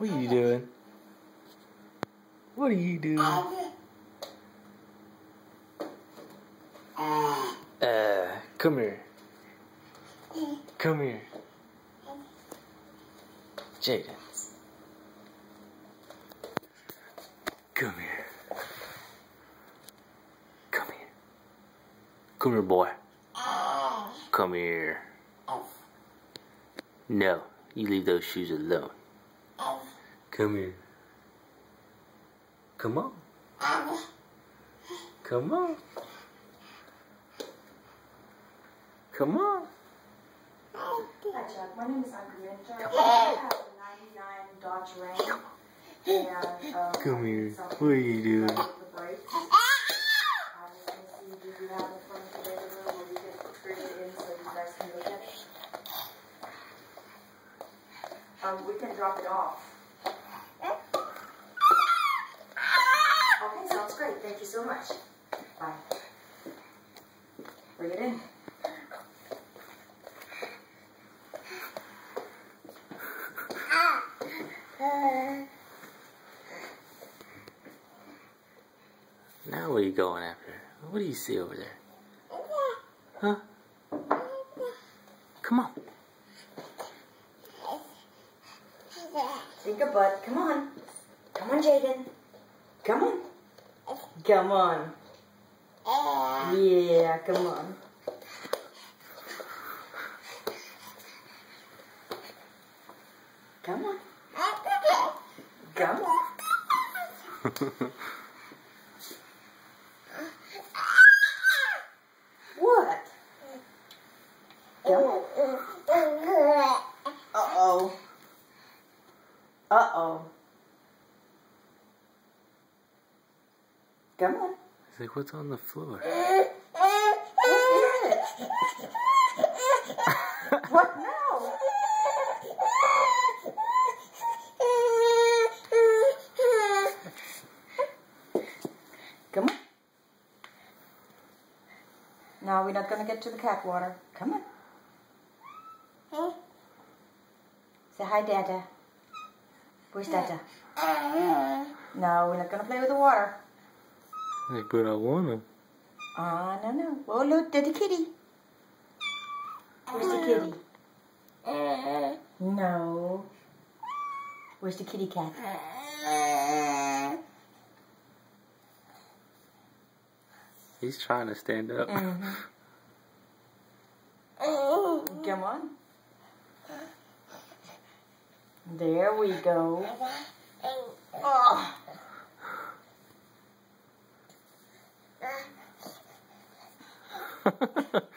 What are you doing? What are you doing? Uh, come here. Come here. Jayden. Come here. Come here. Come here, boy. Come here. No, you leave those shoes alone. Come here. Come on. Come on. Come on. Hi, Chuck. My name is Andrea. I have a 99 Dodge Ram. And, um, Come here. What are you doing? the brakes. I was gonna see, do you have the front of the room where you can screw it in so you guys can look at it? Um, we can drop it off. Okay, Thank you so much. Bye. Bring it in. Now what are you going after? What do you see over there? Huh? Come on. Think a butt. Come on. Come on, Jayden. Come on. Come on. Yeah, come on. Come on. Come on. What? Come on. Uh-oh. Uh-oh. Come on. It's like, what's on the floor? What now? Come on. No, we're not going to get to the cat water. Come on. Say hi, Dada. Where's Dada? Uh-huh. No, we're not going to play with the water. Like, but I wanna. Ah, no, no. Oh, look, there's the kitty. Where's the kitty? No. Where's the kitty cat? He's trying to stand up. Mm-hmm. Come on. There we go. Oh.